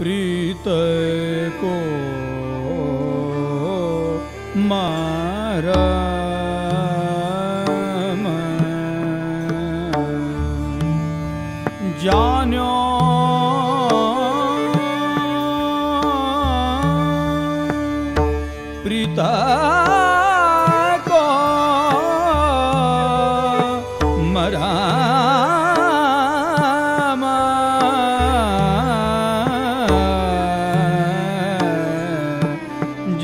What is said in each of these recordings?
प्रीत को मारा जान्यो। प्रीता को मरा जानो प्रीत को मारा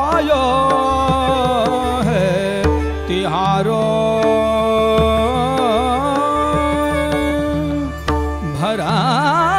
पायो है तिहारो। भरा